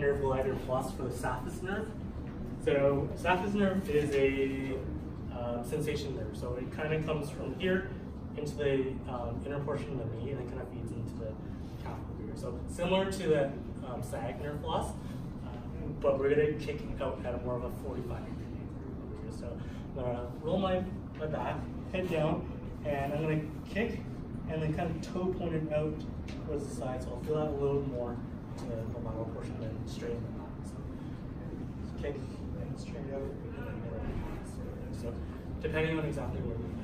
slider plus for the saphenous nerve. So saphenous nerve is a uh, sensation nerve. So it kind of comes from here into the um, inner portion of the knee and then kind of feeds into the calf over here. So similar to the um, sag nerve floss, um, but we're gonna kick it out at more of a 45 degree here. So I'm gonna roll my, my back, head down, and I'm gonna kick and then kind of toe pointed out towards the side. So I'll feel that a little more to the, lateral portion out and then middle. So depending on exactly where we